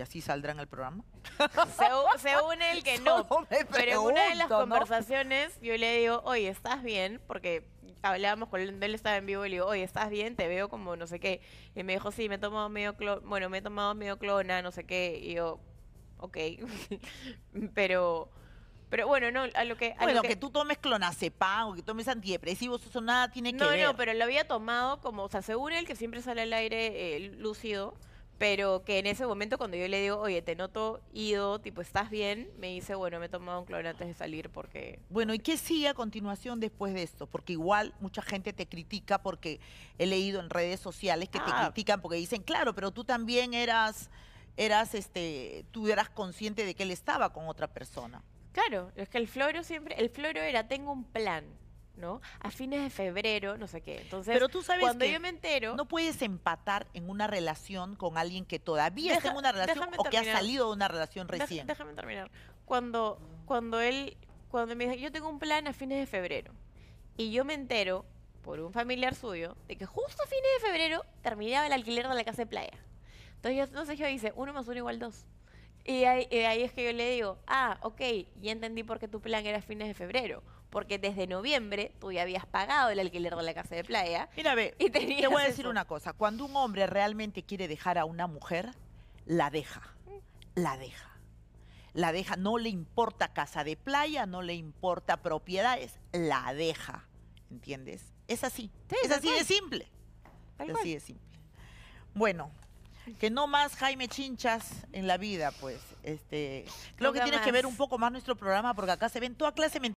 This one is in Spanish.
¿Y así saldrá en el programa? Segu- según él que no. Pero en una de las ¿no? conversaciones yo le digo, oye, ¿estás bien? Porque hablábamos con él, él estaba en vivo y le digo, oye, ¿estás bien? Te veo como no sé qué. Y me dijo, sí, me he tomado medio clona, bueno, me he tomado medio clona, no sé qué. Y yo, ok. pero, pero bueno, no, a lo que... a lo Bueno, que... tú tomes clonazepam o que tomes antidepresivos, eso nada tiene que No, ver. no, pero lo había tomado como, o sea, según él, que siempre sale al aire eh, lúcido, pero que en ese momento cuando yo le digo, oye, te noto ido, tipo, ¿estás bien? Me dice, bueno, me he tomado un clon antes de salir porque... Bueno, ¿y qué sigue a continuación después de esto? Porque igual mucha gente te critica porque he leído en redes sociales que te Ah. critican porque dicen, claro, pero tú también eras, eras, este, tú eras consciente de que él estaba con otra persona. Claro, es que el floro siempre, el floro era, tengo un plan, ¿no? A fines de febrero, no sé qué. Entonces, Pero tú sabes cuando que yo me entero... No puedes empatar en una relación con alguien que todavía está en una relación o que ha salido de una relación recién. déjame terminar. Cuando, cuando él, cuando me dijo, yo tengo un plan a fines de febrero, y yo me entero, por un familiar suyo, de que justo a fines de febrero terminaba el alquiler de la casa de playa. Entonces yo, entonces yo dice, uno más uno igual dos. Y ahí, y ahí es que yo le digo, ah, ok, ya entendí por qué tu plan era a fines de febrero. Porque desde noviembre tú ya habías pagado el alquiler de la casa de playa. Mira, ve, Y te voy a decir eso. una cosa. Cuando un hombre realmente quiere dejar a una mujer, la deja. La deja. La deja. No le importa casa de playa, no le importa propiedades, la deja. ¿Entiendes? Es así. Sí, es así cual. de simple. Tal Es cual. así de simple. Bueno, que no más Jaime Chinchas en la vida, pues. Este, creo que tienes que ver un poco más nuestro programa porque acá se ven toda clase de